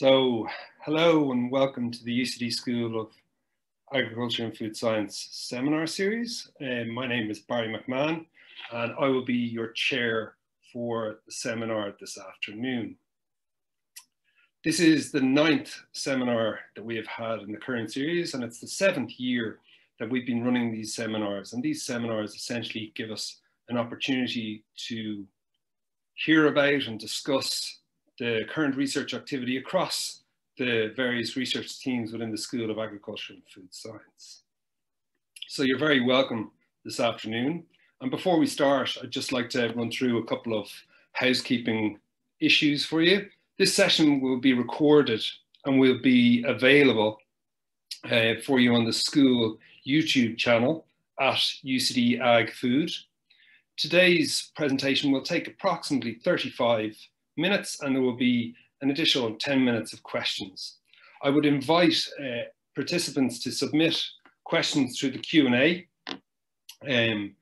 So, hello and welcome to the UCD School of Agriculture and Food Science seminar series. Um, my name is Barry McMahon and I will be your chair for the seminar this afternoon. This is the ninth seminar that we have had in the current series and it's the seventh year that we've been running these seminars and these seminars essentially give us an opportunity to hear about and discuss the current research activity across the various research teams within the School of Agriculture and Food Science. So you're very welcome this afternoon. And before we start, I'd just like to run through a couple of housekeeping issues for you. This session will be recorded and will be available uh, for you on the school YouTube channel at UCD Ag Food. Today's presentation will take approximately 35 minutes and there will be an additional 10 minutes of questions. I would invite uh, participants to submit questions through the Q&A um,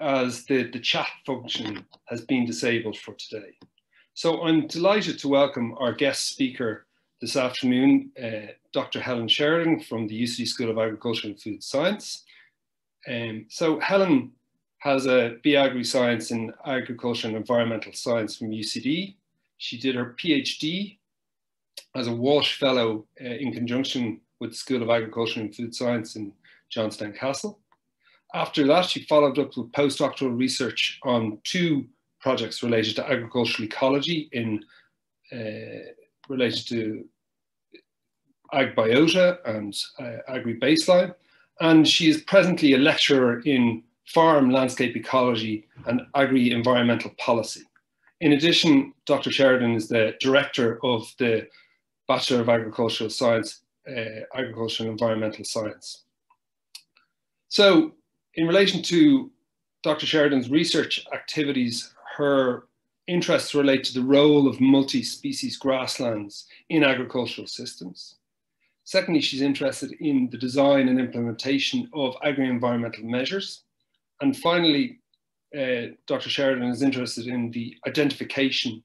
as the, the chat function has been disabled for today. So I'm delighted to welcome our guest speaker this afternoon, uh, Dr. Helen Sheridan from the UCD School of Agriculture and Food Science. Um, so Helen has a BA Agri Science in Agriculture and Environmental Science from UCD she did her PhD as a Walsh Fellow uh, in conjunction with the School of Agriculture and Food Science in Johnstown Castle. After that, she followed up with postdoctoral research on two projects related to agricultural ecology in uh, related to agbiota and uh, agri-baseline. And she is presently a lecturer in farm landscape ecology and agri-environmental policy. In addition, Dr. Sheridan is the director of the Bachelor of Agricultural Science, uh, and Environmental Science. So in relation to Dr. Sheridan's research activities, her interests relate to the role of multi-species grasslands in agricultural systems. Secondly, she's interested in the design and implementation of agri-environmental measures. And finally, uh, Dr. Sheridan is interested in the identification,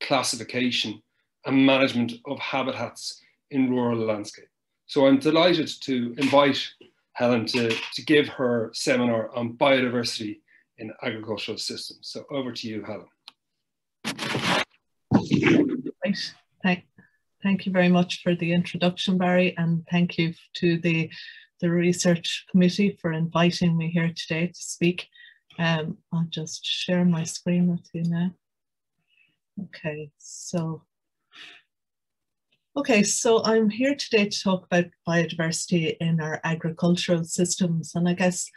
classification, and management of habitats in rural landscape. So I'm delighted to invite Helen to, to give her seminar on biodiversity in agricultural systems. So over to you, Helen. Thanks. Thank, thank you very much for the introduction, Barry, and thank you to the, the research committee for inviting me here today to speak. Um, I'll just share my screen with you now. Okay, so Okay, so I'm here today to talk about biodiversity in our agricultural systems. And I guess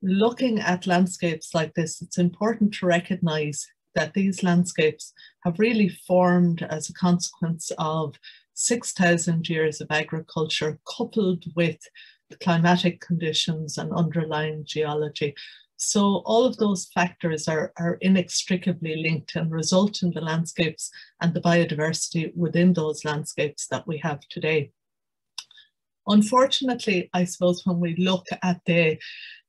looking at landscapes like this, it's important to recognize that these landscapes have really formed as a consequence of 6,000 years of agriculture coupled with the climatic conditions and underlying geology. So all of those factors are, are inextricably linked and result in the landscapes and the biodiversity within those landscapes that we have today. Unfortunately, I suppose when we look at the,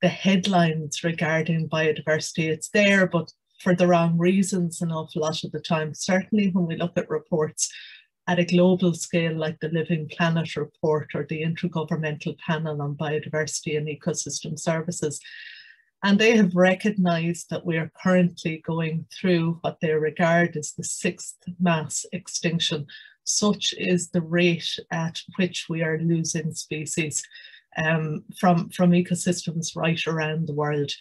the headlines regarding biodiversity, it's there, but for the wrong reasons an awful lot of the time. Certainly when we look at reports at a global scale like the Living Planet report or the Intergovernmental Panel on Biodiversity and Ecosystem Services, and they have recognized that we are currently going through what they regard as the sixth mass extinction. Such is the rate at which we are losing species um, from, from ecosystems right around the world.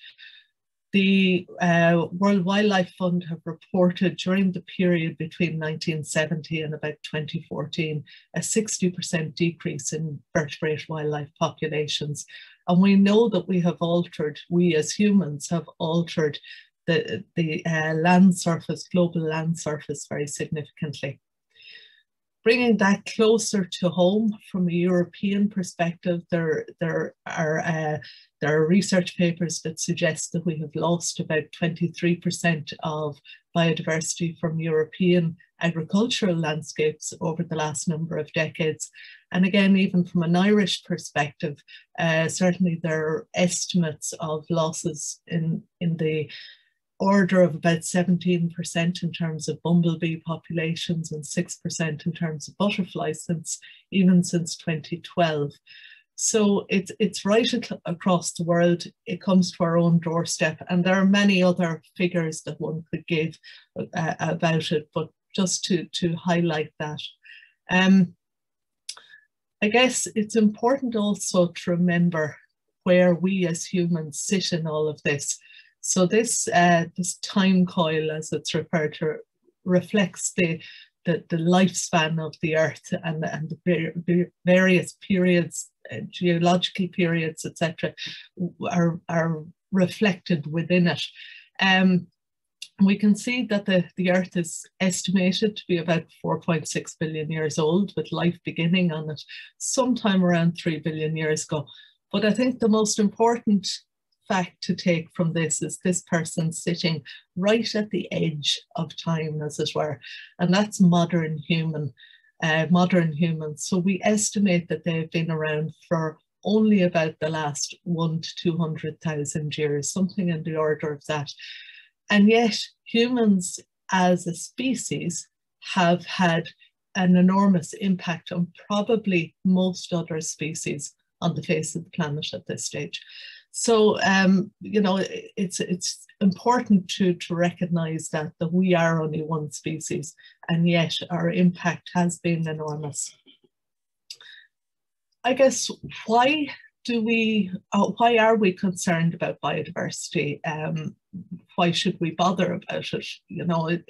The uh, World Wildlife Fund have reported during the period between 1970 and about 2014 a 60% decrease in vertebrate wildlife populations and we know that we have altered, we as humans have altered the, the uh, land surface, global land surface very significantly. Bringing that closer to home from a European perspective, there, there, are, uh, there are research papers that suggest that we have lost about 23% of biodiversity from European agricultural landscapes over the last number of decades. And again, even from an Irish perspective, uh, certainly there are estimates of losses in, in the order of about 17% in terms of bumblebee populations and 6% in terms of butterflies since even since 2012. So it's it's right across the world. It comes to our own doorstep, and there are many other figures that one could give uh, about it. But just to to highlight that, um, I guess it's important also to remember where we as humans sit in all of this. So this uh, this time coil, as it's referred to, reflects the the, the lifespan of the Earth and, and the various periods, uh, geological periods, etc., are, are reflected within it. Um, we can see that the, the Earth is estimated to be about 4.6 billion years old, with life beginning on it sometime around 3 billion years ago. But I think the most important fact to take from this is this person sitting right at the edge of time, as it were, and that's modern human, uh, modern humans. So we estimate that they've been around for only about the last one to 200,000 years, something in the order of that. And yet humans as a species have had an enormous impact on probably most other species on the face of the planet at this stage. So um, you know, it's it's important to to recognise that that we are only one species, and yet our impact has been enormous. I guess why do we? Uh, why are we concerned about biodiversity? Um, why should we bother about it? You know, it,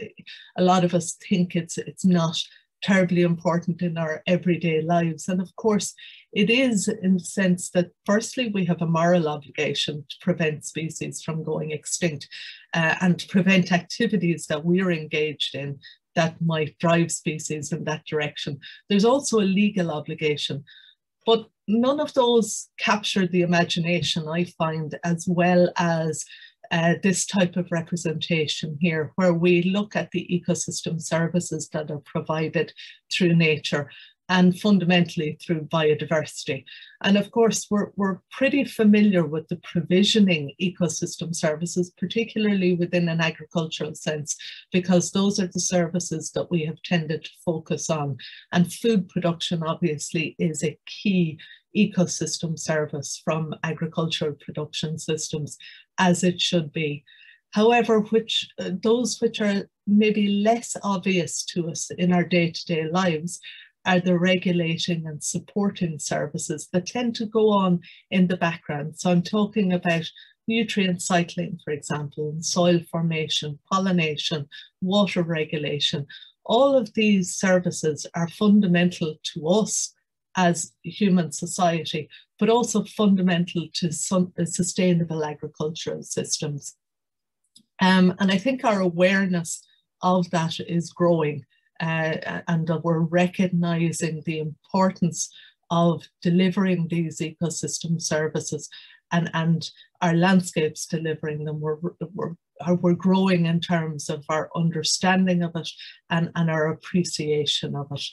a lot of us think it's it's not terribly important in our everyday lives. And of course, it is in the sense that, firstly, we have a moral obligation to prevent species from going extinct uh, and to prevent activities that we're engaged in that might drive species in that direction. There's also a legal obligation. But none of those capture the imagination, I find, as well as uh, this type of representation here, where we look at the ecosystem services that are provided through nature and fundamentally through biodiversity. And of course, we're, we're pretty familiar with the provisioning ecosystem services, particularly within an agricultural sense, because those are the services that we have tended to focus on. And food production obviously is a key ecosystem service from agricultural production systems as it should be. However, which uh, those which are maybe less obvious to us in our day-to-day -day lives are the regulating and supporting services that tend to go on in the background. So I'm talking about nutrient cycling, for example, and soil formation, pollination, water regulation. All of these services are fundamental to us as human society, but also fundamental to some uh, sustainable agricultural systems. Um, and I think our awareness of that is growing uh, and that we're recognizing the importance of delivering these ecosystem services and, and our landscapes delivering them. We're, we're, we're growing in terms of our understanding of it and, and our appreciation of it.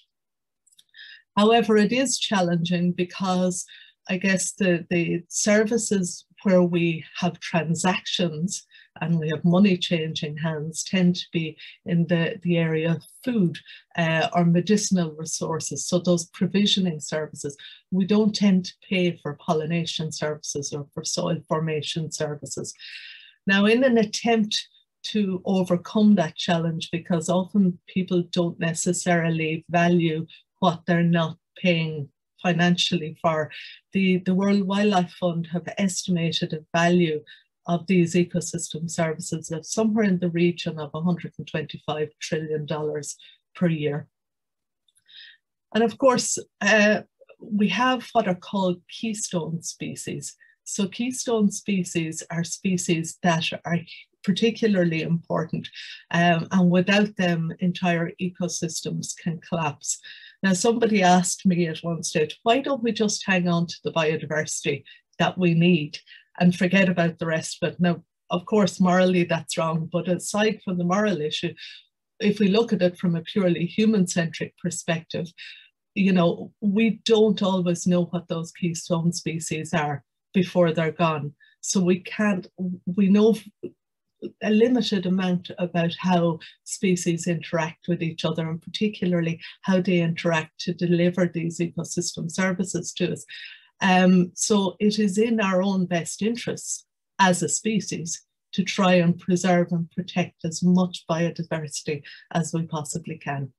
However, it is challenging because I guess the, the services where we have transactions and we have money changing hands tend to be in the, the area of food uh, or medicinal resources. So those provisioning services, we don't tend to pay for pollination services or for soil formation services. Now, in an attempt to overcome that challenge, because often people don't necessarily value what they're not paying financially for. The, the World Wildlife Fund have estimated a value of these ecosystem services of somewhere in the region of $125 trillion per year. And of course, uh, we have what are called keystone species. So keystone species are species that are particularly important um, and without them entire ecosystems can collapse. Now, somebody asked me at one stage, why don't we just hang on to the biodiversity that we need and forget about the rest it? Now, of course, morally that's wrong, but aside from the moral issue, if we look at it from a purely human-centric perspective, you know, we don't always know what those keystone species are before they're gone. So we can't, we know a limited amount about how species interact with each other and particularly how they interact to deliver these ecosystem services to us. Um, so it is in our own best interests as a species to try and preserve and protect as much biodiversity as we possibly can.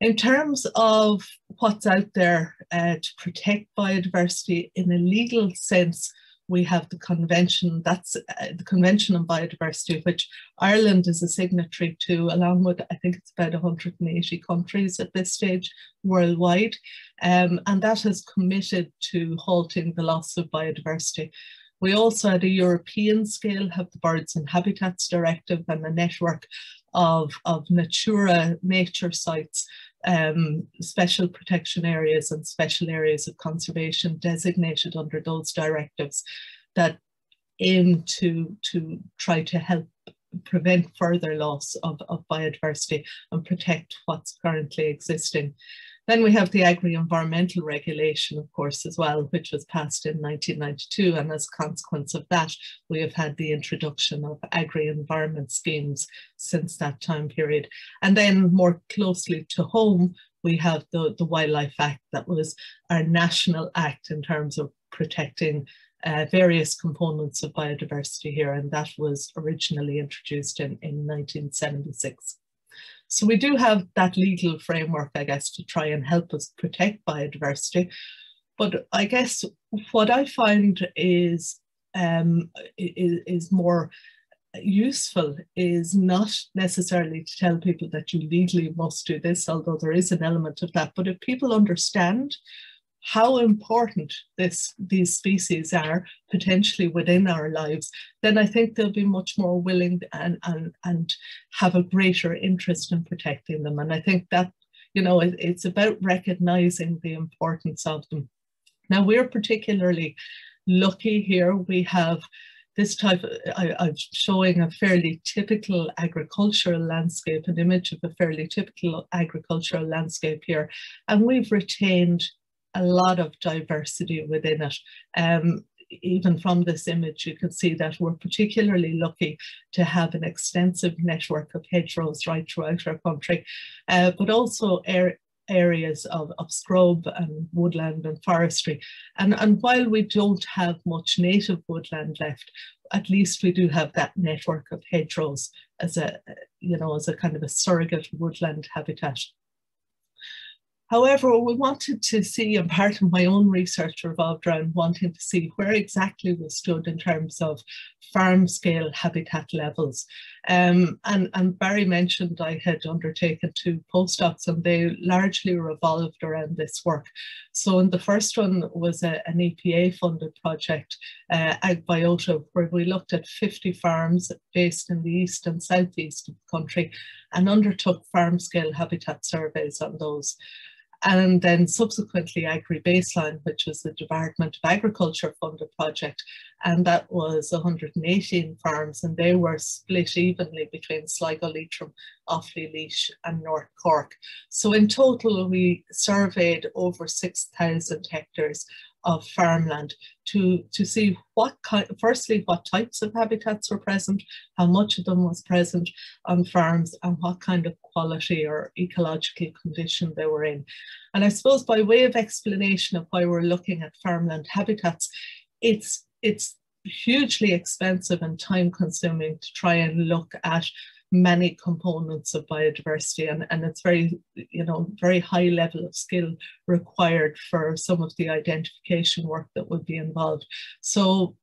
In terms of what's out there uh, to protect biodiversity in a legal sense, we have the convention, that's uh, the Convention on Biodiversity, which Ireland is a signatory to, along with, I think it's about 180 countries at this stage worldwide. Um, and that has committed to halting the loss of biodiversity. We also at a European scale have the Birds and Habitats Directive and a network of, of Natura nature sites, um, special protection areas and special areas of conservation designated under those directives that aim to, to try to help prevent further loss of, of biodiversity and protect what's currently existing. Then we have the agri-environmental regulation, of course, as well, which was passed in 1992. And as a consequence of that, we have had the introduction of agri-environment schemes since that time period. And then more closely to home, we have the, the Wildlife Act that was our national act in terms of protecting uh, various components of biodiversity here, and that was originally introduced in, in 1976. So we do have that legal framework, I guess, to try and help us protect biodiversity. But I guess what I find is, um, is, is more useful is not necessarily to tell people that you legally must do this, although there is an element of that. But if people understand how important this these species are potentially within our lives, then I think they'll be much more willing and and and have a greater interest in protecting them. And I think that you know it, it's about recognizing the importance of them. Now we're particularly lucky here. We have this type uh, uh, of, I, I'm showing a fairly typical agricultural landscape, an image of a fairly typical agricultural landscape here. And we've retained a lot of diversity within it. Um, even from this image, you can see that we're particularly lucky to have an extensive network of hedgerows right throughout our country, uh, but also er areas of, of scrub and woodland and forestry. And, and while we don't have much native woodland left, at least we do have that network of hedgerows as a, you know, as a kind of a surrogate woodland habitat. However, we wanted to see, and part of my own research revolved around wanting to see where exactly we stood in terms of farm scale habitat levels. Um, and, and Barry mentioned I had undertaken two postdocs and they largely revolved around this work. So in the first one was a, an EPA funded project, uh, AgBiota, where we looked at 50 farms based in the east and southeast of the country and undertook farm scale habitat surveys on those and then subsequently Agri-Baseline, which was the Department of Agriculture funded project, and that was 118 farms, and they were split evenly between Sligo Leitrim, Offaly Laois, and North Cork. So in total, we surveyed over 6,000 hectares of farmland to, to see what kind, firstly, what types of habitats were present, how much of them was present on farms, and what kind of quality or ecological condition they were in. And I suppose by way of explanation of why we're looking at farmland habitats, it's, it's hugely expensive and time consuming to try and look at many components of biodiversity and, and it's very, you know, very high level of skill required for some of the identification work that would be involved. So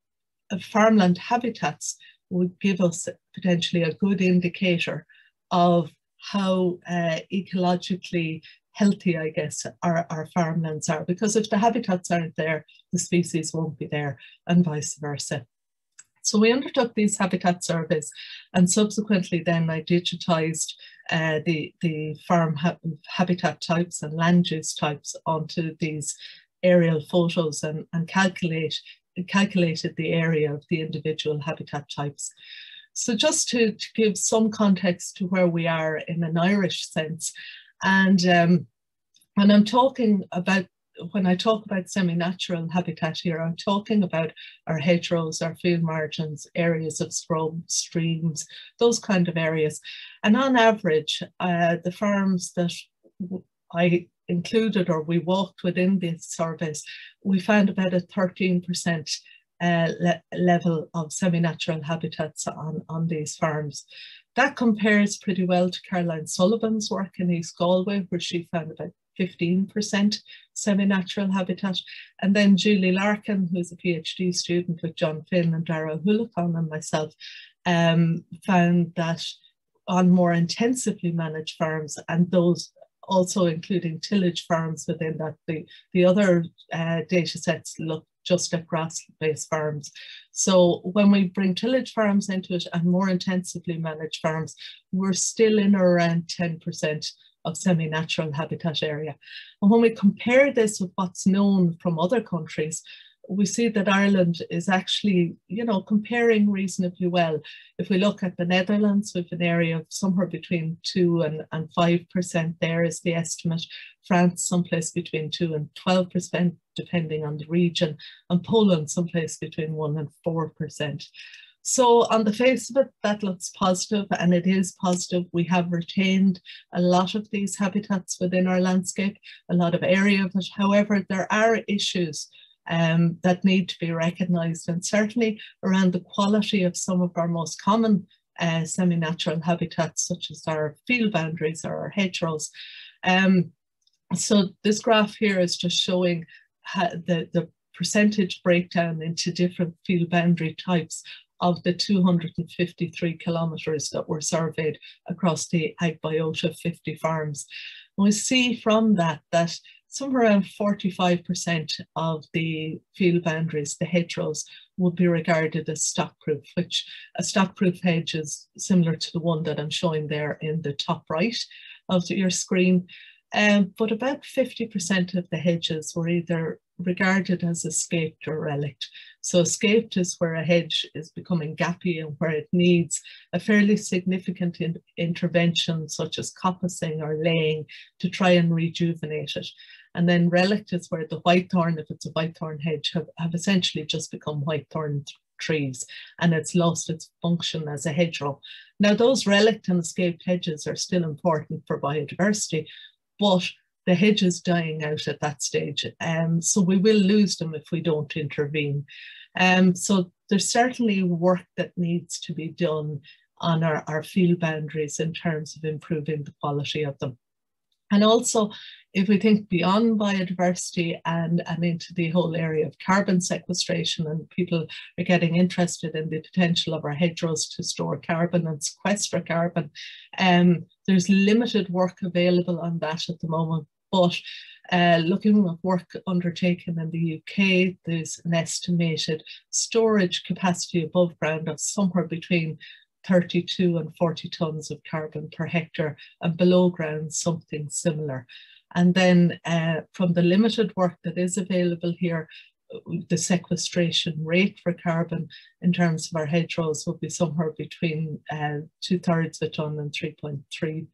uh, farmland habitats would give us potentially a good indicator of how uh, ecologically healthy, I guess, our, our farmlands are. Because if the habitats aren't there, the species won't be there and vice versa. So we undertook these habitat surveys and subsequently then I digitized uh, the, the farm ha habitat types and land use types onto these aerial photos and, and calculate, calculated the area of the individual habitat types. So just to, to give some context to where we are in an Irish sense, and um, and I'm talking about when I talk about semi-natural habitat here, I'm talking about our hedgerows, our field margins, areas of scrub, streams, those kind of areas. And on average, uh, the farms that I included or we walked within these surveys, we found about a 13% uh, le level of semi-natural habitats on, on these farms. That compares pretty well to Caroline Sullivan's work in East Galway, where she found about 15% semi-natural habitat. And then Julie Larkin, who's a PhD student with John Finn and Dara Hulacan and myself, um, found that on more intensively managed farms and those also including tillage farms within that, the, the other uh, data sets look just at grass-based farms. So when we bring tillage farms into it and more intensively managed farms, we're still in around 10% of semi-natural habitat area. And when we compare this with what's known from other countries, we see that Ireland is actually, you know, comparing reasonably well. If we look at the Netherlands we've an area of somewhere between two and, and 5% there is the estimate. France, someplace between two and 12%, depending on the region, and Poland, someplace between one and 4%. So on the face of it, that looks positive and it is positive. We have retained a lot of these habitats within our landscape, a lot of area of it. However, there are issues um, that need to be recognised and certainly around the quality of some of our most common uh, semi-natural habitats such as our field boundaries or our hedgerows. Um, so this graph here is just showing the, the percentage breakdown into different field boundary types of the 253 kilometres that were surveyed across the AgBiota 50 farms. And we see from that that somewhere around 45% of the field boundaries, the hedgerows, would be regarded as stockproof, which a stockproof hedge is similar to the one that I'm showing there in the top right of your screen. Um, but about 50% of the hedges were either regarded as escaped or relict. So escaped is where a hedge is becoming gappy and where it needs a fairly significant in intervention such as coppicing or laying to try and rejuvenate it. And then relict is where the whitethorn, if it's a whitethorn hedge, have, have essentially just become whitethorn trees and it's lost its function as a hedgerow. Now those relict and escaped hedges are still important for biodiversity, but the hedge is dying out at that stage. Um, so we will lose them if we don't intervene. Um, so there's certainly work that needs to be done on our, our field boundaries in terms of improving the quality of them. And also, if we think beyond biodiversity and, and into the whole area of carbon sequestration, and people are getting interested in the potential of our hedgerows to store carbon and sequester carbon, um, there's limited work available on that at the moment. But uh, looking at work undertaken in the UK, there's an estimated storage capacity above ground of somewhere between 32 and 40 tons of carbon per hectare and below ground something similar. And then uh, from the limited work that is available here, the sequestration rate for carbon in terms of our hedgerows will be somewhere between uh, two thirds of a tonne and 3.3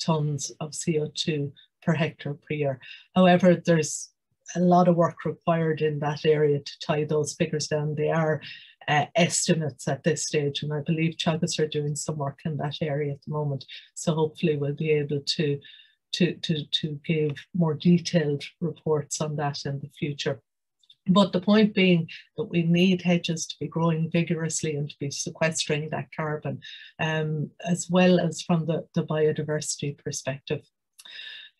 tonnes of CO2 per hectare per year. However, there's a lot of work required in that area to tie those figures down. They are uh, estimates at this stage. And I believe Teagasc are doing some work in that area at the moment. So hopefully we'll be able to, to, to, to give more detailed reports on that in the future. But the point being that we need hedges to be growing vigorously and to be sequestering that carbon, um, as well as from the, the biodiversity perspective.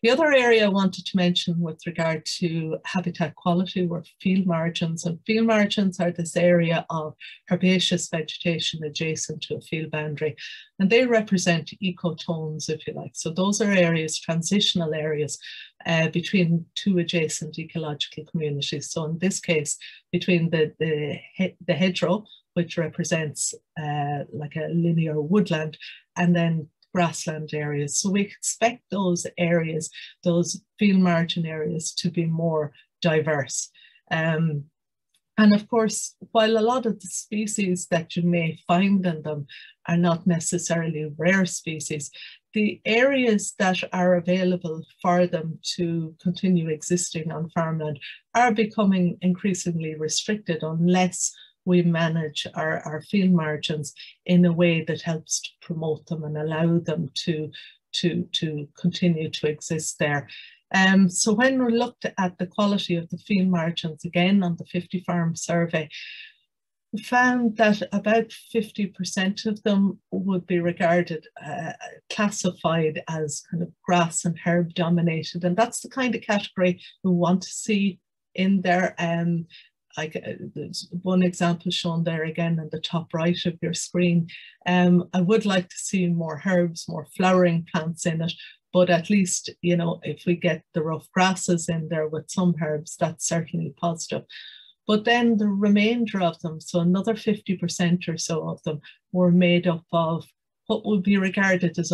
The other area I wanted to mention with regard to habitat quality were field margins. And field margins are this area of herbaceous vegetation adjacent to a field boundary. And they represent ecotones, if you like. So those are areas, transitional areas uh, between two adjacent ecological communities. So in this case, between the, the, the hedgerow, which represents uh, like a linear woodland, and then grassland areas. So we expect those areas, those field margin areas to be more diverse. Um, And of course, while a lot of the species that you may find in them are not necessarily rare species, the areas that are available for them to continue existing on farmland are becoming increasingly restricted unless we manage our, our field margins in a way that helps to promote them and allow them to, to, to continue to exist there. Um, so when we looked at the quality of the field margins, again on the 50 farm survey, we found that about 50% of them would be regarded, uh, classified as kind of grass and herb dominated. And that's the kind of category we want to see in there. Um, like uh, there's one example shown there again in the top right of your screen. Um, I would like to see more herbs, more flowering plants in it, but at least, you know, if we get the rough grasses in there with some herbs, that's certainly positive. But then the remainder of them, so another 50% or so of them, were made up of what would be regarded as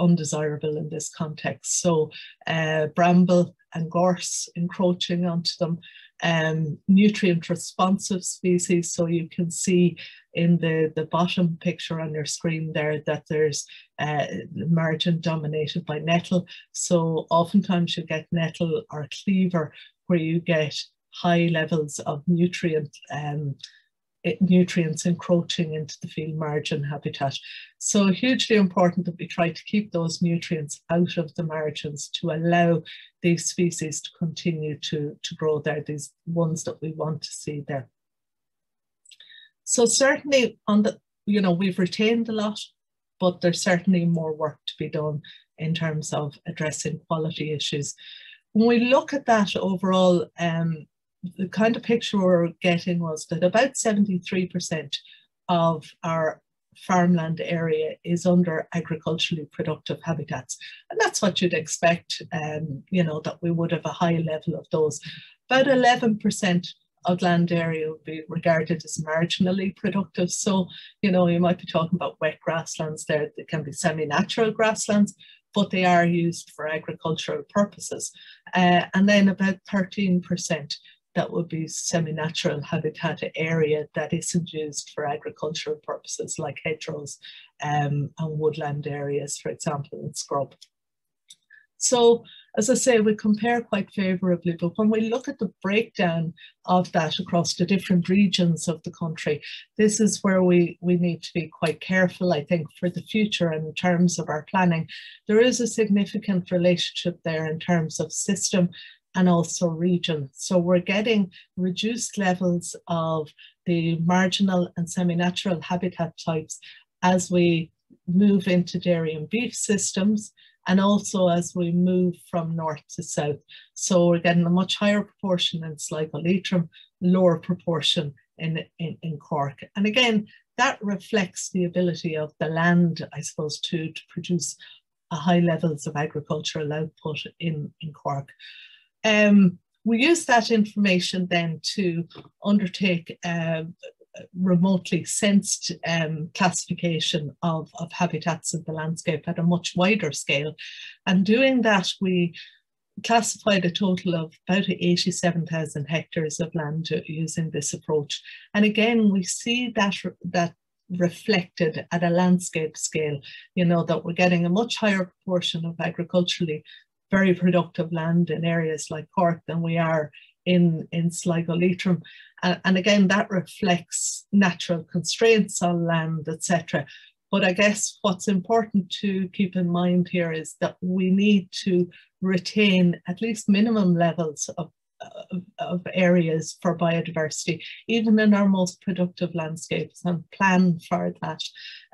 undesirable in this context. So uh, bramble and gorse encroaching onto them, um, nutrient responsive species. So you can see in the, the bottom picture on your screen there that there's uh, margin dominated by nettle. So oftentimes you get nettle or cleaver where you get high levels of nutrient um, nutrients encroaching into the field margin habitat. So hugely important that we try to keep those nutrients out of the margins to allow these species to continue to, to grow there, these ones that we want to see there. So certainly on the, you know, we've retained a lot, but there's certainly more work to be done in terms of addressing quality issues. When we look at that overall, um, the kind of picture we we're getting was that about 73% of our farmland area is under agriculturally productive habitats. And that's what you'd expect, um, you know, that we would have a high level of those. About 11% of land area would be regarded as marginally productive. So, you know, you might be talking about wet grasslands there. They can be semi-natural grasslands, but they are used for agricultural purposes. Uh, and then about 13% that would be semi-natural habitat area that isn't used for agricultural purposes like hedgerows um, and woodland areas, for example, and scrub. So as I say, we compare quite favorably, but when we look at the breakdown of that across the different regions of the country, this is where we, we need to be quite careful, I think, for the future in terms of our planning. There is a significant relationship there in terms of system and also region. So we're getting reduced levels of the marginal and semi-natural habitat types as we move into dairy and beef systems and also as we move from north to south. So we're getting a much higher proportion in Sligo Leitrim, lower proportion in, in, in Cork. And again, that reflects the ability of the land, I suppose, to, to produce high levels of agricultural output in, in Cork. Um, we use that information then to undertake uh, remotely sensed um, classification of, of habitats in the landscape at a much wider scale. And doing that, we classified a total of about 87,000 hectares of land using this approach. And again, we see that, that reflected at a landscape scale, you know, that we're getting a much higher proportion of agriculturally very productive land in areas like Cork than we are in, in Sligo Leitrim. And, and again, that reflects natural constraints on land, etc. But I guess what's important to keep in mind here is that we need to retain at least minimum levels of, of, of, areas for biodiversity, even in our most productive landscapes, and plan for that.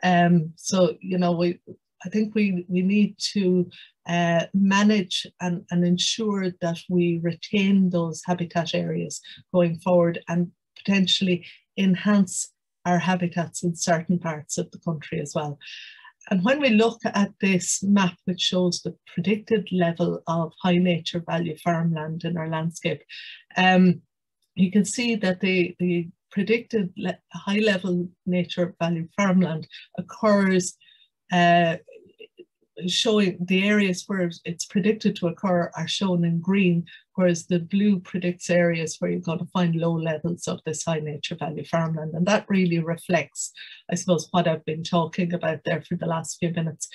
Um, so, you know, we I think we, we need to uh, manage and, and ensure that we retain those habitat areas going forward and potentially enhance our habitats in certain parts of the country as well. And when we look at this map, which shows the predicted level of high nature value farmland in our landscape, um, you can see that the, the predicted le high level nature value farmland occurs uh, showing the areas where it's predicted to occur are shown in green, whereas the blue predicts areas where you're going to find low levels of this high nature value farmland. And that really reflects, I suppose, what I've been talking about there for the last few minutes.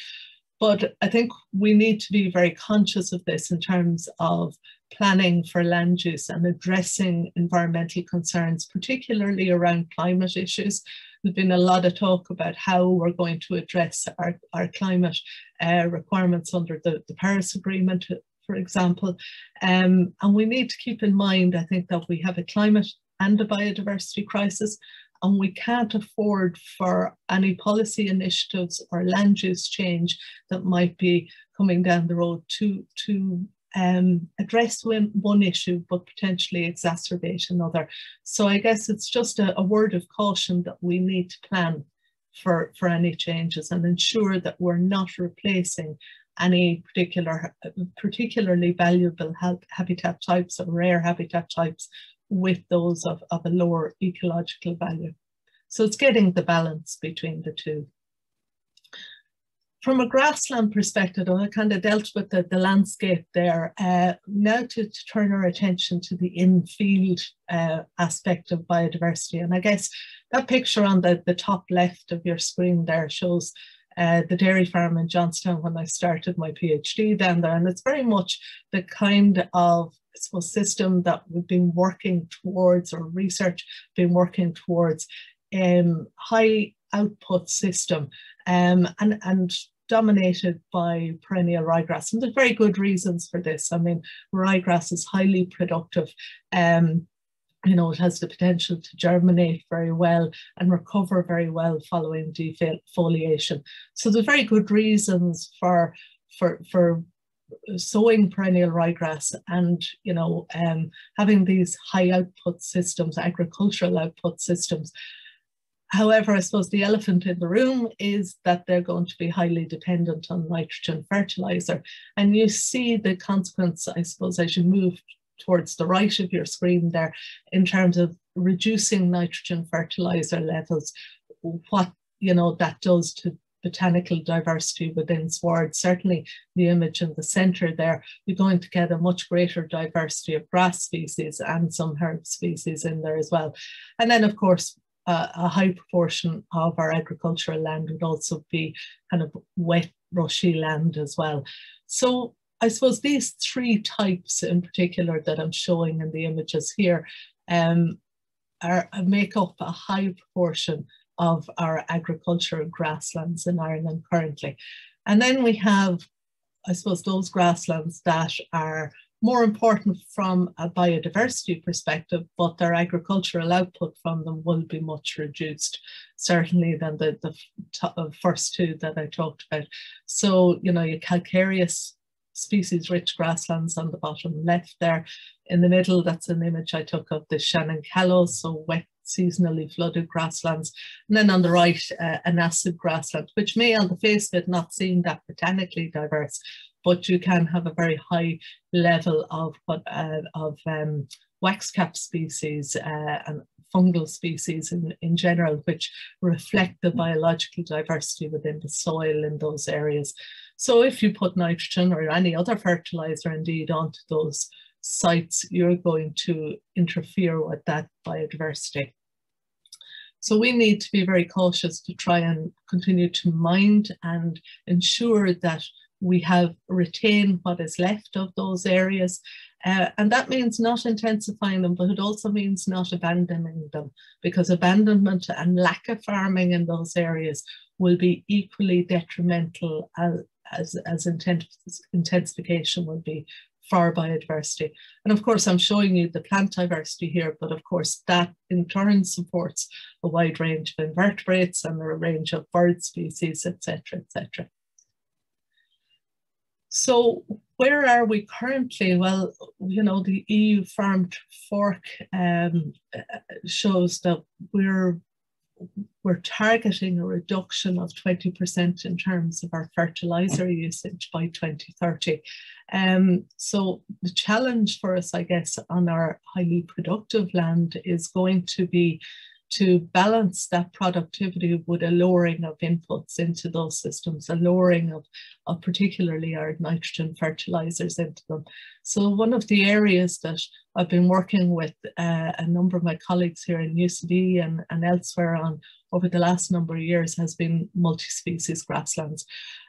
But I think we need to be very conscious of this in terms of planning for land use and addressing environmental concerns, particularly around climate issues. There's been a lot of talk about how we're going to address our, our climate uh, requirements under the, the Paris Agreement, for example. Um, and we need to keep in mind, I think, that we have a climate and a biodiversity crisis, and we can't afford for any policy initiatives or land use change that might be coming down the road to, to um, address one, one issue but potentially exacerbate another. So I guess it's just a, a word of caution that we need to plan for, for any changes and ensure that we're not replacing any particular, particularly valuable habitat types or rare habitat types with those of, of a lower ecological value. So it's getting the balance between the two. From a grassland perspective, and I kind of dealt with the, the landscape there. Uh, now to, to, turn our attention to the in-field uh, aspect of biodiversity. And I guess that picture on the, the top left of your screen there shows uh, the dairy farm in Johnstown when I started my PhD down there. And it's very much the kind of suppose, system that we've been working towards or research been working towards um, high output system um, and, and dominated by perennial ryegrass. And there's very good reasons for this. I mean, ryegrass is highly productive. Um, you know, it has the potential to germinate very well and recover very well following defoliation. So there's very good reasons for, for, for sowing perennial ryegrass and, you know, um, having these high output systems, agricultural output systems. However, I suppose the elephant in the room is that they're going to be highly dependent on nitrogen fertilizer. And you see the consequence, I suppose, as you move towards the right of your screen there in terms of reducing nitrogen fertilizer levels, what you know that does to botanical diversity within swards. Certainly the image in the center there, you're going to get a much greater diversity of grass species and some herb species in there as well. And then of course, uh, a high proportion of our agricultural land would also be kind of wet, rushy land as well. So I suppose these three types in particular that I'm showing in the images here um, are, make up a high proportion of our agricultural grasslands in Ireland currently. And then we have, I suppose, those grasslands that are more important from a biodiversity perspective, but their agricultural output from them will be much reduced, certainly than the, the uh, first two that I talked about. So, you know, your calcareous species rich grasslands on the bottom left there. In the middle, that's an image I took of the Shannon Callows, so wet seasonally flooded grasslands. And then on the right, uh, an acid grassland, which may on the face of it not seem that botanically diverse, but you can have a very high level of, uh, of um, wax cap species uh, and fungal species in, in general, which reflect the biological diversity within the soil in those areas. So if you put nitrogen or any other fertilizer indeed onto those sites, you're going to interfere with that biodiversity. So we need to be very cautious to try and continue to mind and ensure that we have retained what is left of those areas. Uh, and that means not intensifying them, but it also means not abandoning them because abandonment and lack of farming in those areas will be equally detrimental as, as, as intensification will be for biodiversity. And of course, I'm showing you the plant diversity here, but of course that in turn supports a wide range of invertebrates and a range of bird species, etc., etc. So where are we currently? Well, you know, the EU Farm to Fork um, shows that we're we're targeting a reduction of 20% in terms of our fertilizer usage by 2030. Um, so the challenge for us, I guess, on our highly productive land is going to be to balance that productivity with a lowering of inputs into those systems, a lowering of, of particularly our nitrogen fertilizers into them. So one of the areas that I've been working with uh, a number of my colleagues here in UCD and, and elsewhere on over the last number of years has been multi-species grasslands.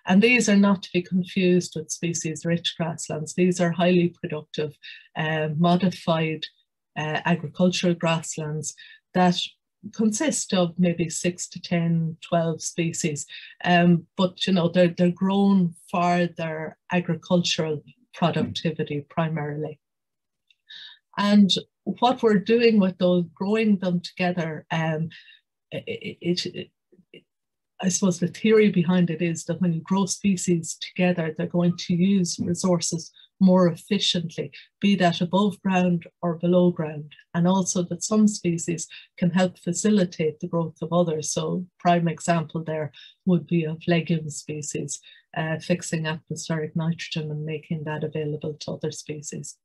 And these are not to be confused with species-rich grasslands. These are highly productive, uh, modified uh, agricultural grasslands that consist of maybe six to 10, 12 species. Um, but, you know, they're, they're grown for their agricultural productivity primarily. And what we're doing with those, growing them together, um, it, it, it, I suppose the theory behind it is that when you grow species together, they're going to use resources more efficiently, be that above ground or below ground, and also that some species can help facilitate the growth of others. So prime example there would be of legume species, uh, fixing atmospheric nitrogen and making that available to other species.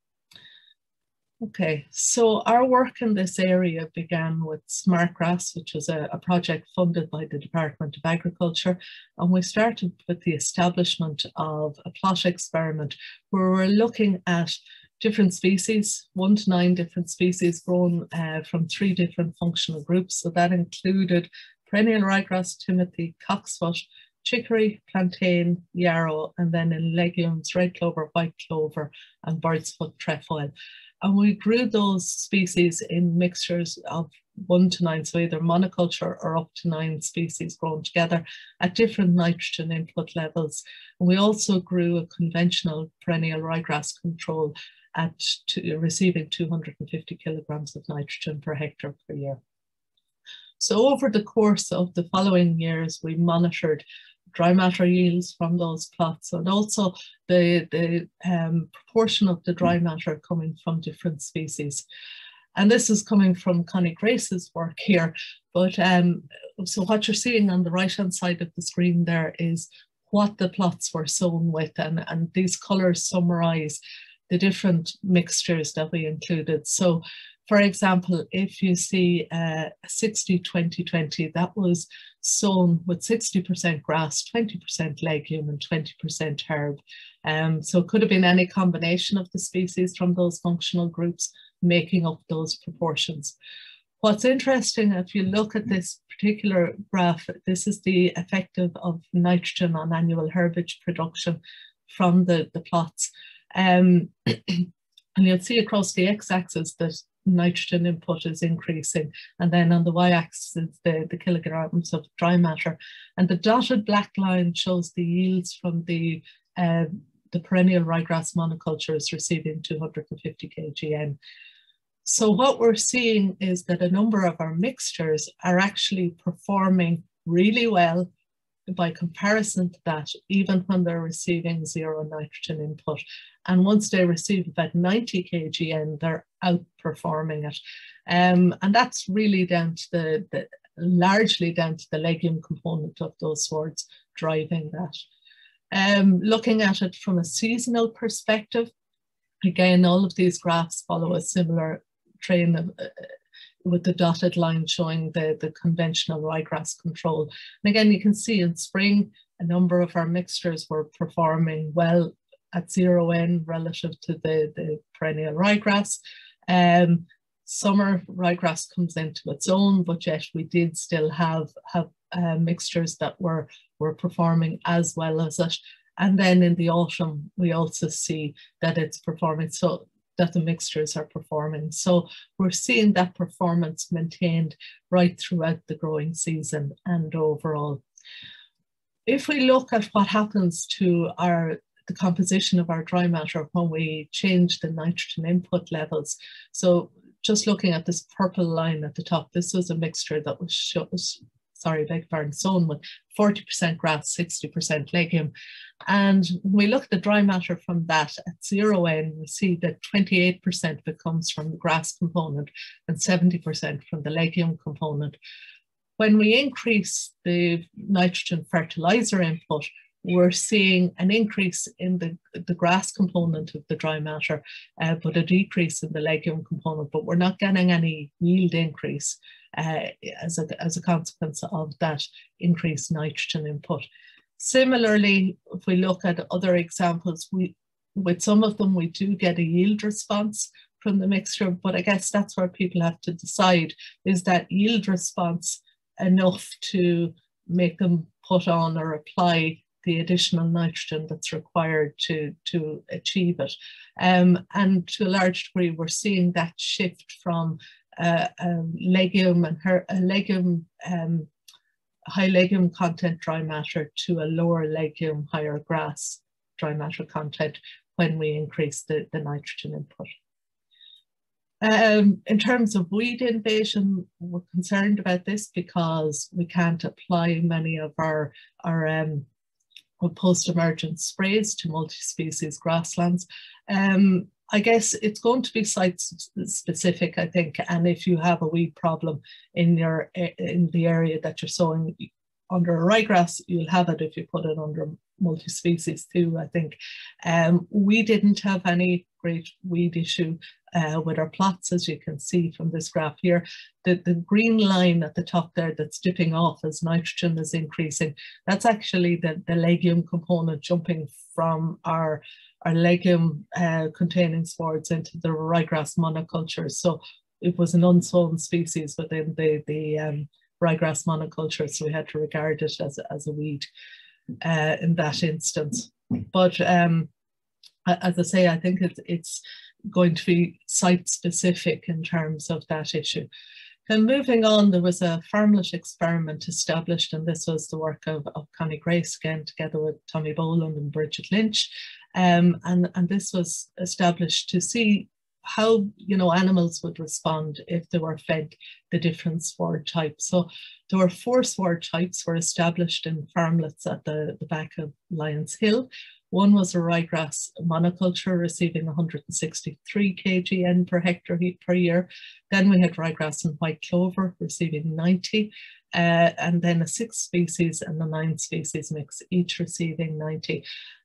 Okay, so our work in this area began with Smartgrass, which was a, a, project funded by the Department of Agriculture. And we started with the establishment of a plot experiment where we're looking at different species, one to nine different species grown uh, from three different functional groups. So that included perennial ryegrass, timothy, cocksfoot, chicory, plantain, yarrow, and then in legumes, red clover, white clover, and bird's foot trefoil. And we grew those species in mixtures of one to nine, so either monoculture or up to nine species grown together at different nitrogen input levels. And we also grew a conventional perennial ryegrass control at receiving 250 kilograms of nitrogen per hectare per year. So over the course of the following years, we monitored dry matter yields from those plots and also the, the um, proportion of the dry matter coming from different species. And this is coming from Connie Grace's work here. But um, so what you're seeing on the right hand side of the screen there is what the plots were sown with and, and these colors summarize the different mixtures that we included. So for example, if you see uh, 60 20 20, that was sown with 60% grass, 20% legume, and 20% herb. Um, so it could have been any combination of the species from those functional groups making up those proportions. What's interesting, if you look at this particular graph, this is the effect of, nitrogen on annual herbage production from the, the plots. Um, and you'll see across the x-axis that nitrogen input is increasing. And then on the y-axis is the, the kilograms of dry matter. And the dotted black line shows the yields from the, uh, the perennial ryegrass monocultures receiving 250 kgn. So what we're seeing is that a number of our mixtures are actually performing really well by comparison to that, even when they're receiving zero nitrogen input. And once they receive about 90 kgn, they're outperforming it. Um, and that's really down to the, the, largely down to the legume component of those swards driving that. Um, looking at it from a seasonal perspective, again, all of these graphs follow a similar train of, uh, with the dotted line showing the, the conventional ryegrass control. And again, you can see in spring, a number of our mixtures were performing well at zero N relative to the, the perennial ryegrass. Um, summer ryegrass comes into its own, but yet we did still have, have uh, mixtures that were, were performing as well as it. And then in the autumn, we also see that it's performing. So that the mixtures are performing. So we're seeing that performance maintained right throughout the growing season and overall. If we look at what happens to our the composition of our dry matter when we change the nitrogen input levels. So just looking at this purple line at the top, this was a mixture that was, sorry, beg pardon, sown with 40% grass, 60% legume. And when we look at the dry matter from that at zero N, we see that 28% of it comes from the grass component and 70% from the legume component. When we increase the nitrogen fertilizer input, we're seeing an increase in the, the grass component of the dry matter, uh, but a decrease in the legume component, but we're not getting any yield increase. Uh, as, a, as a consequence of that increased nitrogen input. Similarly, if we look at other examples, we with some of them we do get a yield response from the mixture, but I guess that's where people have to decide, is that yield response enough to make them put on or apply the additional nitrogen that's required to, to achieve it. Um, and to a large degree, we're seeing that shift from uh, um, legume and her, a legume, um, high legume content dry matter to a lower legume, higher grass dry matter content when we increase the, the nitrogen input. Um, in terms of weed invasion, we're concerned about this because we can't apply many of our, our um, post-emergent sprays to multi-species grasslands. Um, I guess it's going to be site specific, I think, and if you have a weed problem in your in the area that you're sowing under a ryegrass, you'll have it if you put it under multi-species too, I think. Um, we didn't have any great weed issue uh, with our plots, as you can see from this graph here. The, the green line at the top there that's dipping off as nitrogen is increasing, that's actually the, the legume component jumping from our, our legume uh, containing swards into the ryegrass monoculture. So it was an unsown species within the, the um, ryegrass monoculture, so we had to regard it as, as a weed uh, in that instance. But um, as I say, I think it's, it's going to be site specific in terms of that issue. And moving on, there was a farmlet experiment established, and this was the work of, of Connie Grace again, together with Tommy Boland and Bridget Lynch. Um, and, and this was established to see how you know animals would respond if they were fed the different sward types. So there were four sward types were established in farmlets at the, the back of Lyons Hill. One was a ryegrass monoculture receiving 163 kgN per hectare per year. Then we had ryegrass and white clover receiving 90, uh, and then a six species and the nine species mix, each receiving 90.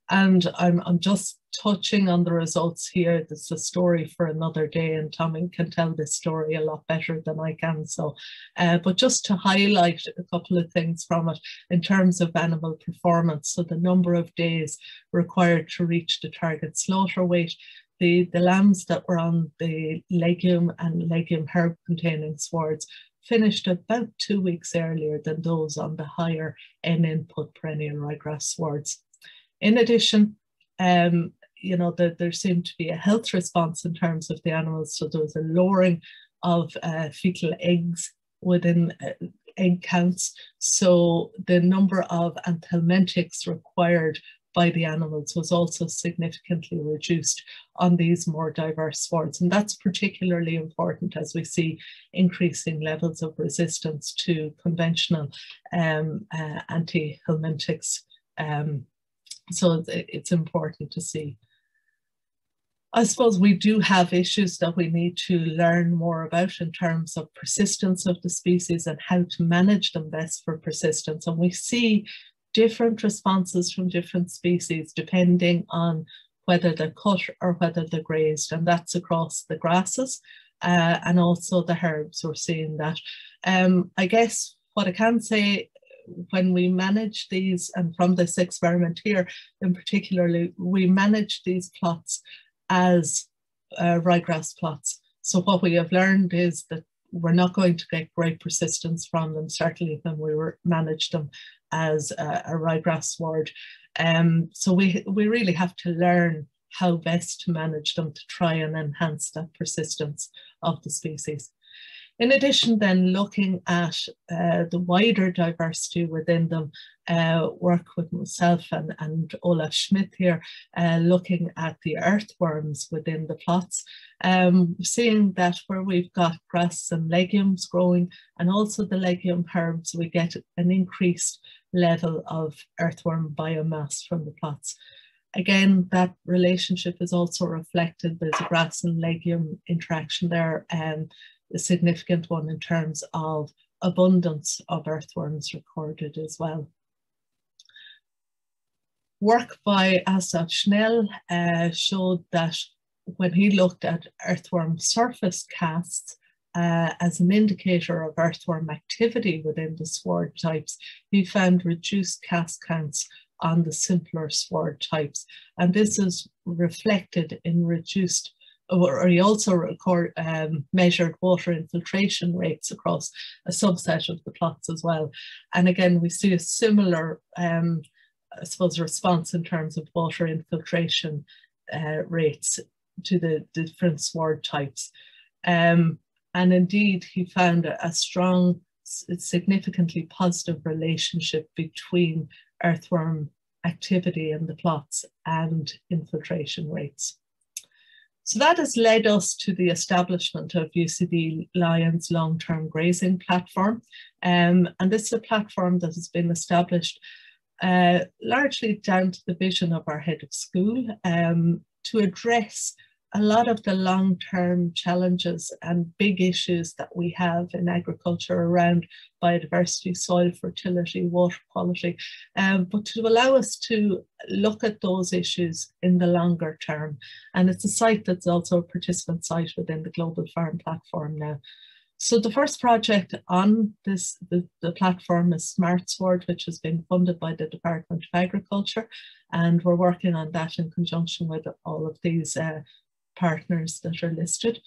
And I'm, I'm just touching on the results here. This is a story for another day, and Tommy can tell this story a lot better than I can. So, uh, but just to highlight a couple of things from it in terms of animal performance. So, the number of days required to reach the target slaughter weight. The, the lambs that were on the legume and legume herb containing swards finished about two weeks earlier than those on the higher N input perennial ryegrass swards. In addition, um, you know, the, there seemed to be a health response in terms of the animals. So there was a lowering of uh, fecal eggs within uh, egg counts. So the number of anthelmintics required by the animals was also significantly reduced on these more diverse swards. And that's particularly important as we see increasing levels of resistance to conventional um, uh, anti-helminthics um, so it's important to see. I suppose we do have issues that we need to learn more about in terms of persistence of the species and how to manage them best for persistence. And we see different responses from different species depending on whether they're cut or whether they're grazed. And that's across the grasses uh, and also the herbs. We're seeing that. Um, I guess what I can say when we manage these, and from this experiment here in particularly, we manage these plots as uh, ryegrass plots. So what we have learned is that we're not going to get great persistence from them, certainly when we were, manage them as a, a ryegrass sward. Um, so we, we really have to learn how best to manage them to try and enhance that persistence of the species. In addition, then looking at uh, the wider diversity within them, uh, work with myself and, and Olaf Schmidt here, uh, looking at the earthworms within the plots, um, seeing that where we've got grass and legumes growing and also the legume herbs, we get an increased level of earthworm biomass from the plots. Again, that relationship is also reflected. There's a grass and legume interaction there. and a significant one in terms of abundance of earthworms recorded as well. Work by Asaf Schnell uh, showed that when he looked at earthworm surface casts uh, as an indicator of earthworm activity within the sward types, he found reduced cast counts on the simpler sward types. And this is reflected in reduced or he also record, um, measured water infiltration rates across a subset of the plots as well. And again, we see a similar, um, I suppose, response in terms of water infiltration uh, rates to the different sward types. Um, and indeed, he found a, a strong, significantly positive relationship between earthworm activity in the plots and infiltration rates. So that has led us to the establishment of UCD Lyons long-term grazing platform. Um, and this is a platform that has been established uh, largely down to the vision of our head of school um, to address a lot of the long-term challenges and big issues that we have in agriculture around biodiversity, soil fertility, water quality, um, but to allow us to look at those issues in the longer term. And it's a site that's also a participant site within the Global Farm Platform now. So the first project on this the, the platform is Smart Sward, which has been funded by the Department of Agriculture, and we're working on that in conjunction with all of these uh, partners that are listed.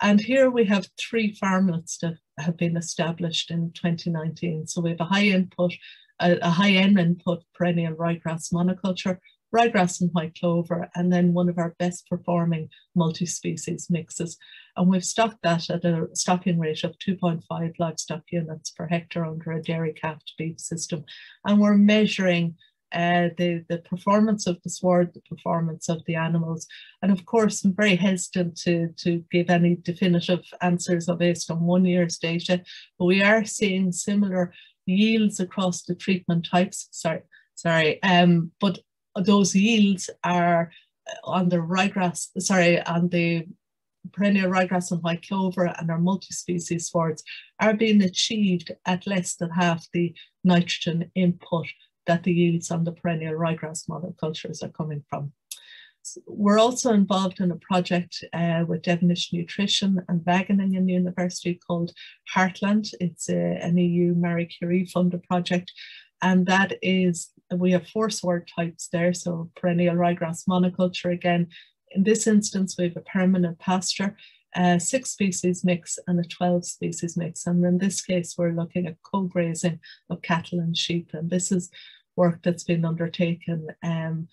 And here we have three farmlets that have been established in 2019. So we have a high input, a, a high end input perennial ryegrass monoculture, ryegrass and white clover, and then one of our best performing multi-species mixes. And we've stocked that at a stocking rate of 2.5 livestock units per hectare under a dairy capped beef system. And we're measuring uh, the, the performance of the sward, the performance of the animals. And of course, I'm very hesitant to, to give any definitive answers based on one year's data, but we are seeing similar yields across the treatment types. Sorry, sorry. Um, but those yields are on the ryegrass, sorry, on the perennial ryegrass and white clover and our multi-species swards are being achieved at less than half the nitrogen input that the yields on the perennial ryegrass monocultures are coming from. We're also involved in a project uh, with Devenish Nutrition and Wageningen University called Heartland. It's a, an EU Marie Curie funded project. And that is, we have four sward types there. So perennial ryegrass monoculture again. In this instance, we have a permanent pasture, a six species mix and a 12 species mix. And in this case, we're looking at co-grazing of cattle and sheep. And this is work that's been undertaken. Um,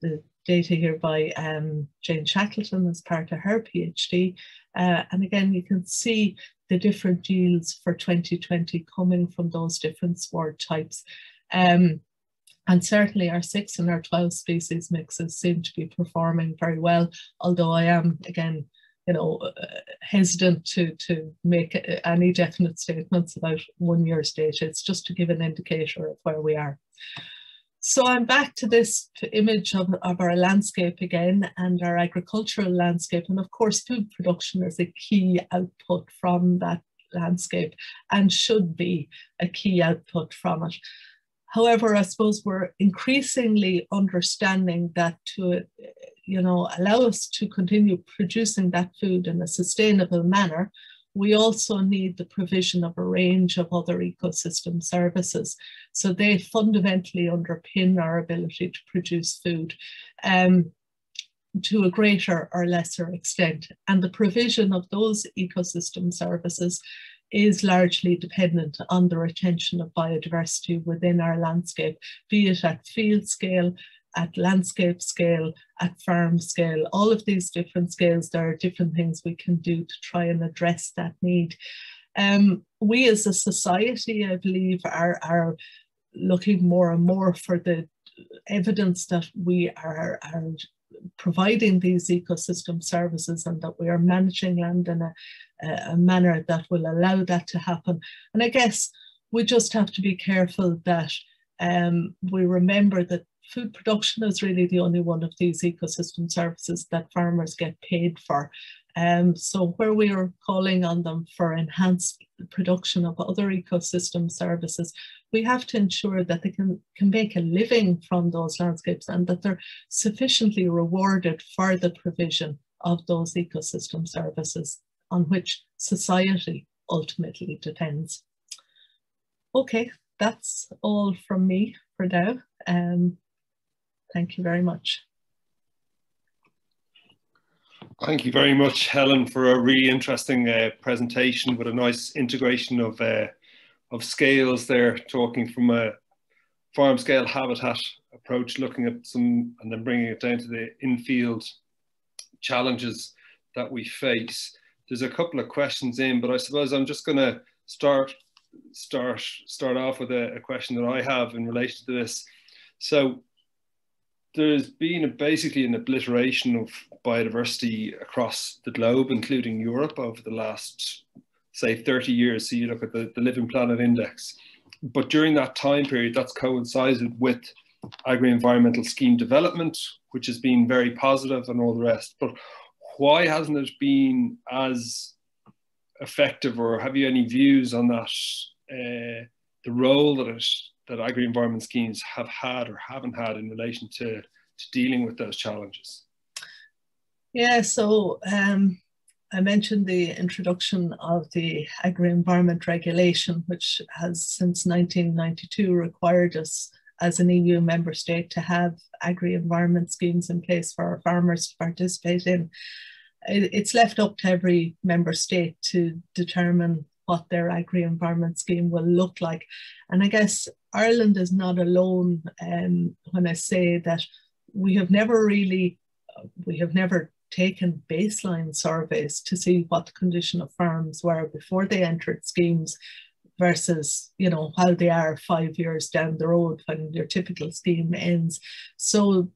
the data here by um, Jane Shackleton as part of her PhD. Uh, and again, you can see the different yields for 2020 coming from those different sward types. Um, and certainly our six and our 12 species mixes seem to be performing very well, although I am, again, you know, uh, hesitant to, to make any definite statements about one year's data. It's just to give an indicator of where we are. So I'm back to this image of, of our landscape again and our agricultural landscape. And of course, food production is a key output from that landscape and should be a key output from it. However, I suppose we're increasingly understanding that to, you know, allow us to continue producing that food in a sustainable manner, we also need the provision of a range of other ecosystem services. So they fundamentally underpin our ability to produce food. Um, to a greater or lesser extent. And the provision of those ecosystem services is largely dependent on the retention of biodiversity within our landscape, be it at field scale, at landscape scale, at farm scale, all of these different scales, there are different things we can do to try and address that need. Um, we as a society, I believe, are, are looking more and more for the evidence that we are, are providing these ecosystem services and that we are managing land in a, a manner that will allow that to happen. And I guess we just have to be careful that um, we remember that food production is really the only one of these ecosystem services that farmers get paid for. Um, so where we are calling on them for enhanced production of other ecosystem services, we have to ensure that they can, can make a living from those landscapes and that they're sufficiently rewarded for the provision of those ecosystem services on which society ultimately depends. Okay, that's all from me for now. Um, thank you very much. Thank you very much, Helen, for a really interesting uh, presentation with a nice integration of uh, of scales there, talking from a farm scale habitat approach, looking at some, and then bringing it down to the infield challenges that we face. There's a couple of questions in, but I suppose I'm just going to start start start off with a, a, question that I have in relation to this. So there's been a, basically an obliteration of biodiversity across the globe, including Europe, over the last say 30 years. So you look at the, the Living Planet Index. But during that time period, that's coincided with agri-environmental scheme development, which has been very positive and all the rest. But why hasn't it been as effective, or have you any views on that? Uh, the role that it, that agri-environment schemes have had or haven't had in relation to, to dealing with those challenges? Yeah, so um, I mentioned the introduction of the agri-environment regulation, which has since 1992 required us as an EU member state to have agri-environment schemes in place for our farmers to participate in. It's left up to every member state to determine what their agri-environment scheme will look like. And I guess Ireland is not alone um, when I say that we have never really, we have never taken baseline surveys to see what the condition of farms were before they entered schemes versus you know how they are five years down the road when your typical scheme ends. So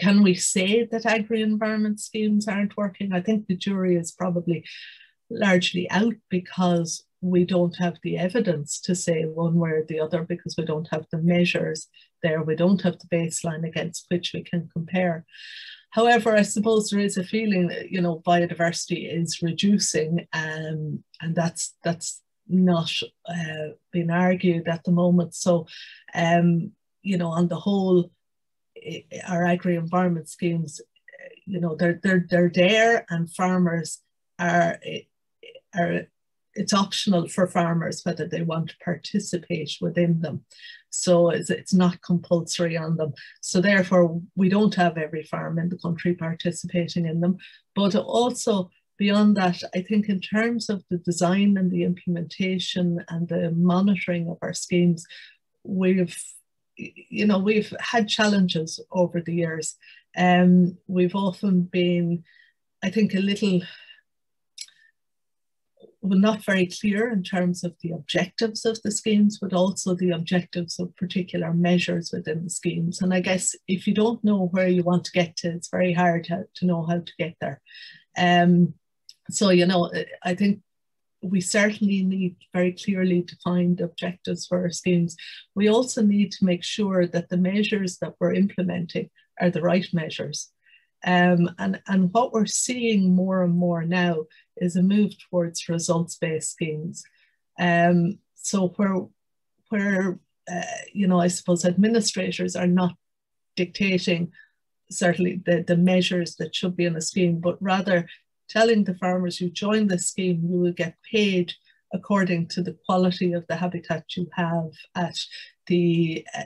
can we say that agri-environment schemes aren't working? I think the jury is probably largely out because we don't have the evidence to say one way or the other because we don't have the measures there we don't have the baseline against which we can compare However, I suppose there is a feeling that you know biodiversity is reducing, um, and that's that's not uh, being argued at the moment. So, um, you know, on the whole, our agri-environment schemes, you know, they're they're they're there, and farmers are are it's optional for farmers whether they want to participate within them. So it's, it's not compulsory on them. So therefore, we don't have every farm in the country participating in them. But also beyond that, I think in terms of the design and the implementation and the monitoring of our schemes, we've you know we've had challenges over the years. Um, we've often been, I think, a little well, not very clear in terms of the objectives of the schemes, but also the objectives of particular measures within the schemes. And I guess if you don't know where you want to get to, it's very hard to, to know how to get there. Um, so, you know, I think we certainly need very clearly defined objectives for our schemes. We also need to make sure that the measures that we're implementing are the right measures. Um, and, and what we're seeing more and more now is a move towards results-based schemes. Um, so where, where uh, you know, I suppose administrators are not dictating certainly the, the measures that should be in a scheme, but rather telling the farmers who join the scheme, you will get paid according to the quality of the habitat you have at the uh,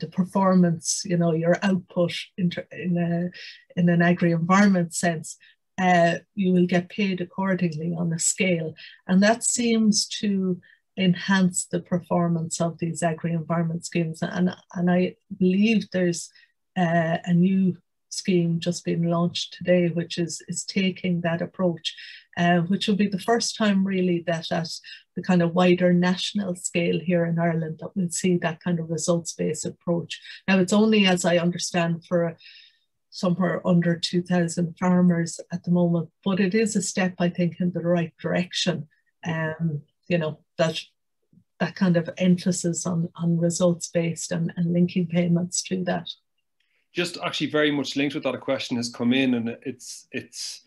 the performance, you know, your output in, in, a, in an agri-environment sense, uh, you will get paid accordingly on a scale. And that seems to enhance the performance of these agri-environment schemes. And, and I believe there's uh, a new scheme just being launched today, which is, is taking that approach, uh, which will be the first time really that at the kind of wider national scale here in Ireland that we'll see that kind of results-based approach. Now it's only, as I understand, for somewhere under 2,000 farmers at the moment, but it is a step, I think, in the right direction. Um, you know, that that kind of emphasis on, on results based and, and linking payments to that. Just actually very much linked with that, a question has come in and it's it's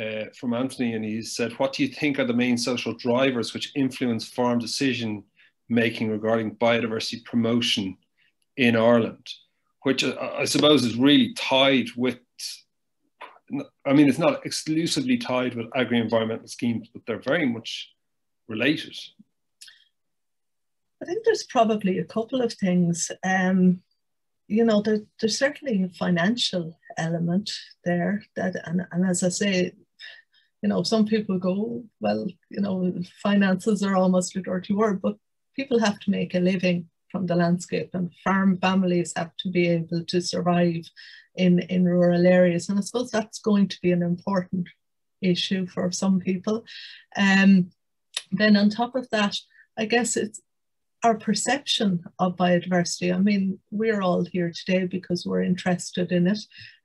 uh, from Anthony and he said, what do you think are the main social drivers which influence farm decision making regarding biodiversity promotion in Ireland? which uh, I suppose is really tied with I mean, it's not exclusively tied with agri-environmental schemes, but they're very much related. I think there's probably a couple of things. Um, you know, there, there's certainly a financial element there that, and, and as I say, you know, some people go, well, you know, finances are almost a dirty word, but people have to make a living from the landscape and farm families have to be able to survive in, in rural areas. And I suppose that's going to be an important issue for some people. Um, then on top of that, I guess it's our perception of biodiversity. I mean, we're all here today because we're interested in it.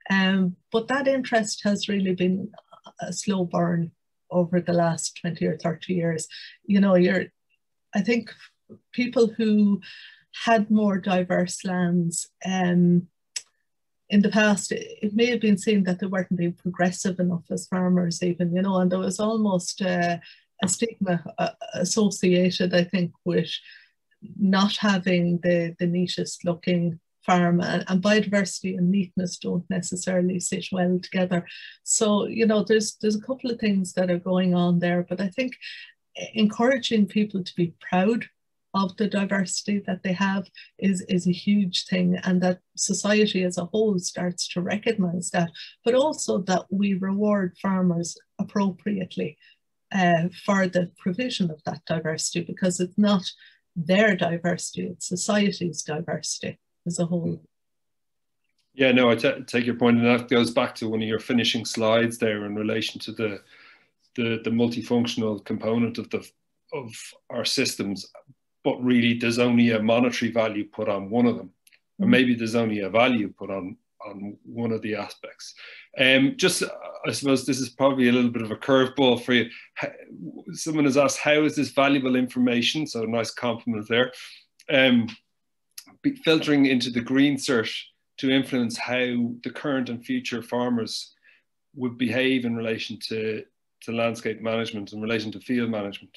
Um, but that interest has really been a slow burn over the last 20 or 30 years. You know, you're, I think people who had more diverse lands um, in the past, it, may have been seen that they weren't being progressive enough as farmers, even, you know, and there was almost uh, a stigma uh, associated, I think, with not having the, the neatest looking and, and, biodiversity and neatness don't necessarily sit well together. So, you know, there's there's a couple of things that are going on there, but I think encouraging people to be proud of the diversity that they have is, is a huge thing and that society as a whole starts to recognize that, but also that we reward farmers appropriately uh, for the provision of that diversity because it's not their diversity, it's society's diversity as a whole. Yeah, no, I take your point, and that goes back to one of your finishing slides there in relation to the the, the multifunctional component of the of our systems. But really, there's only a monetary value put on one of them, or mm. maybe there's only a value put on on one of the aspects. Um, just, I suppose this is probably a little bit of a curveball for you. Someone has asked, how is this valuable information? So, nice compliment there. Um, filtering into the green cert to influence how the current and future farmers would behave in relation to, to landscape management, in relation to field management?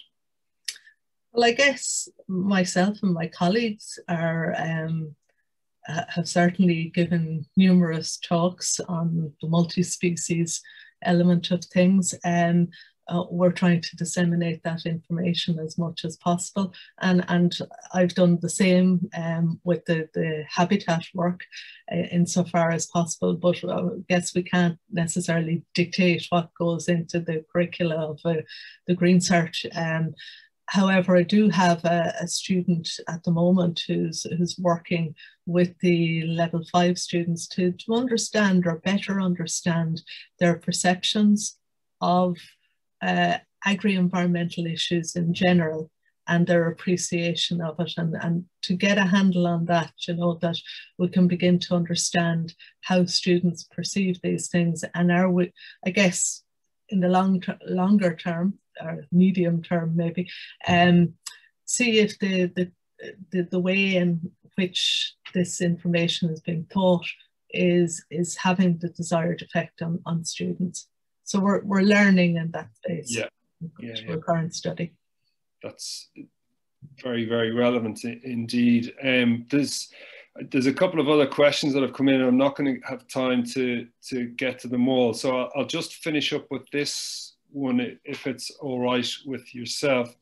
Well, I guess myself and my colleagues are um, have certainly given numerous talks on the multi-species element of things. and uh, we're trying to disseminate that information as much as possible. And, and I've done the same um, with the, the habitat work uh, insofar as possible, but I guess we can't necessarily dictate what goes into the curricula of uh, the Green Cert. Um, however, I do have a, a, student at the moment who's, who's working with the level five students to, to understand or better understand their perceptions of uh, agri-environmental issues in general and their appreciation of it and, and to get a handle on that, you know, that we can begin to understand how students perceive these things and are we, I guess, in the long longer term or medium term maybe, um, see if the, the, the, the way in which this information is being taught is, is having the desired effect on, on students. So we're, we're learning in that space. Yeah. yeah, yeah. current study. That's very, very relevant indeed. Um, there's, there's a couple of other questions that have come in. And I'm not going to have time to, to get to them all. So I'll, I'll just finish up with this one if it's all right with yourself.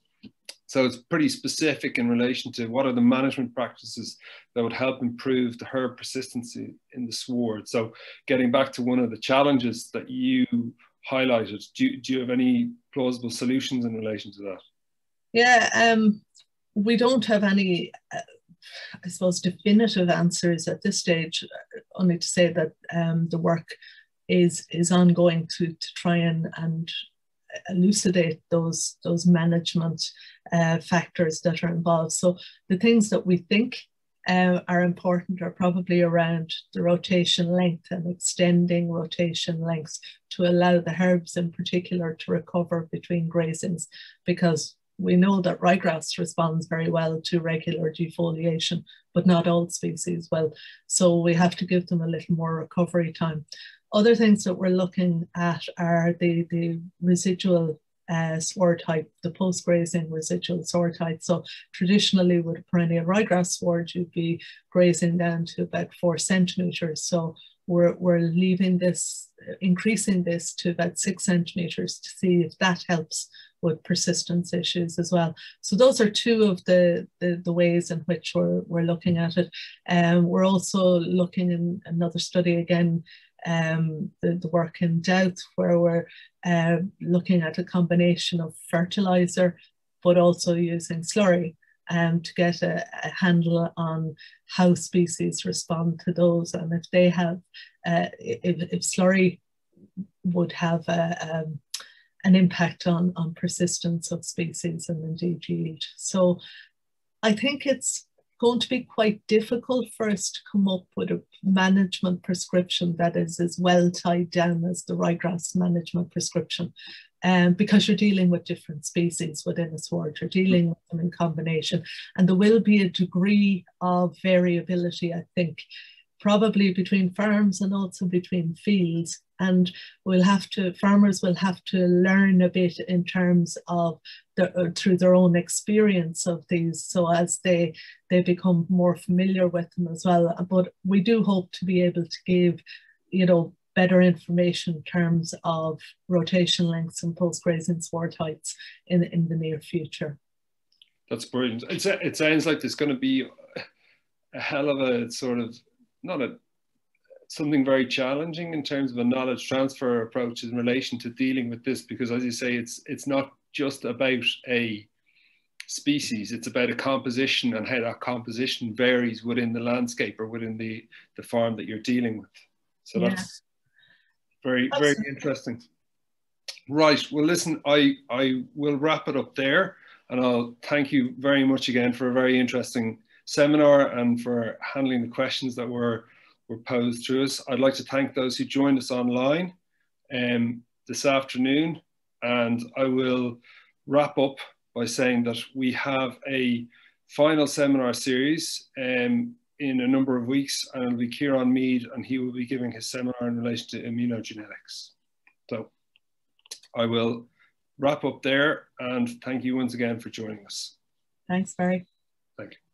So it's pretty specific in relation to what are the management practices that would help improve the herb persistency in the sward. So getting back to one of the challenges that you highlighted. Do you, do you have any plausible solutions in relation to that? Yeah, um, we don't have any, uh, I suppose, definitive answers at this stage, only to say that um, the work is is ongoing to, to try and, and elucidate those, those management uh, factors that are involved. So the things that we think uh, are important are probably around the rotation length and extending rotation lengths to allow the herbs in particular to recover between grazings because we know that ryegrass responds very well to regular defoliation, but not all species will. So we have to give them a little more recovery time. Other things that we're looking at are the, the residual uh, sward type, the post-grazing residual sward type. So traditionally with perennial ryegrass sward, you'd be grazing down to about four centimeters. So we're, we're leaving this, increasing this to about six centimeters to see if that helps with persistence issues as well. So those are two of the, the, the ways in which we're, we're looking at it. Um, we're also looking in another study again, um, the, the work in Dowth, where we're uh, looking at a combination of fertilizer, but also using slurry um, to get a, a, handle on how species respond to those and if they have, uh, if, if slurry would have a, um, an impact on, on persistence of species and indeed yield. So I think it's going to be quite difficult for us to come up with a management prescription that is as well tied down as the ryegrass management prescription um, because you're dealing with different species within a sward, you're dealing with them in combination, and there will be a degree of variability, I think, probably between farms and also between fields. And we'll have to, farmers will have to learn a bit in terms of the, uh, through their own experience of these, so as they they become more familiar with them as well. But we do hope to be able to give, you know, better information in terms of rotation lengths and post-grazing sward heights in, in the near future. That's brilliant. It's, it sounds like there's going to be a hell of a sort of, not a, something very challenging in terms of a knowledge transfer approach in relation to dealing with this, because as you say, it's, it's not just about a species, it's about a composition and how that composition varies within the landscape or within the, the farm that you're dealing with. So yeah. that's very, very interesting. Right. Well, listen, I, I will wrap it up there and I'll thank you very much again for a very interesting seminar and for handling the questions that were, were posed to us. I'd like to thank those who joined us online um, this afternoon and I will wrap up by saying that we have a final seminar series um, in a number of weeks, and it'll be Kieran Meade, and he will be giving his seminar in relation to immunogenetics. So I will wrap up there, and thank you once again for joining us. Thanks, Barry. Thank you.